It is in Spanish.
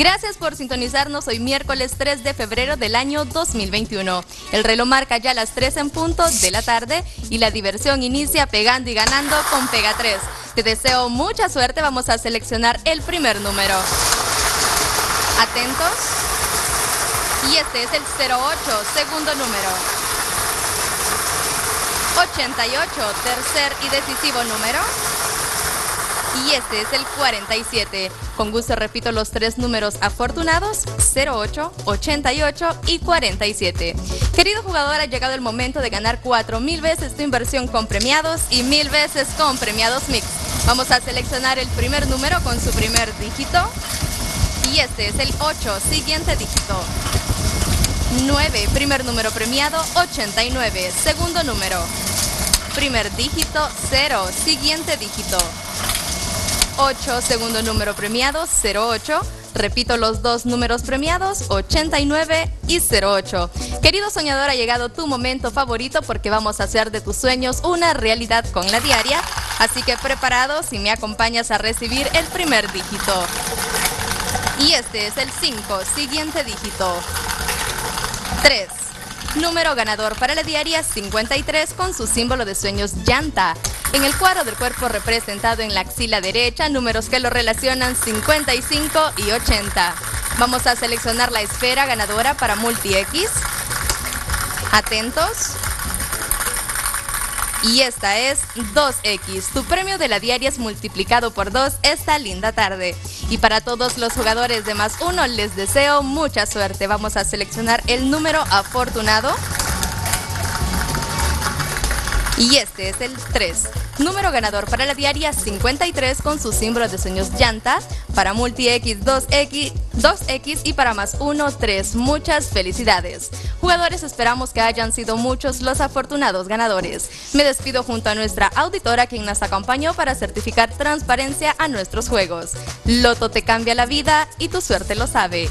Gracias por sintonizarnos hoy miércoles 3 de febrero del año 2021. El reloj marca ya las 3 en punto de la tarde y la diversión inicia pegando y ganando con Pega 3. Te deseo mucha suerte, vamos a seleccionar el primer número. Atentos. Y este es el 08, segundo número. 88, tercer y decisivo número. Y este es el 47. Con gusto repito los tres números afortunados, 08, 88 y 47. Querido jugador, ha llegado el momento de ganar 4.000 veces tu inversión con premiados y 1.000 veces con premiados mix. Vamos a seleccionar el primer número con su primer dígito. Y este es el 8, siguiente dígito. 9, primer número premiado, 89. Segundo número. Primer dígito, 0. Siguiente dígito. 8, segundo número premiado, 08. Repito los dos números premiados, 89 y 08. Querido soñador, ha llegado tu momento favorito porque vamos a hacer de tus sueños una realidad con la diaria. Así que preparados y me acompañas a recibir el primer dígito. Y este es el 5, siguiente dígito. 3. Número ganador para la diaria 53 con su símbolo de sueños llanta. En el cuadro del cuerpo representado en la axila derecha, números que lo relacionan 55 y 80. Vamos a seleccionar la esfera ganadora para Multi X. Atentos. Y esta es 2X. Tu premio de la diaria es multiplicado por 2 esta linda tarde. Y para todos los jugadores de más uno les deseo mucha suerte. Vamos a seleccionar el número afortunado. Y este es el 3. Número ganador para la diaria 53 con su símbolo de sueños llanta. Para Multi X 2X, 2X y para más 1, 3. Muchas felicidades. Jugadores, esperamos que hayan sido muchos los afortunados ganadores. Me despido junto a nuestra auditora quien nos acompañó para certificar transparencia a nuestros juegos. Loto te cambia la vida y tu suerte lo sabe.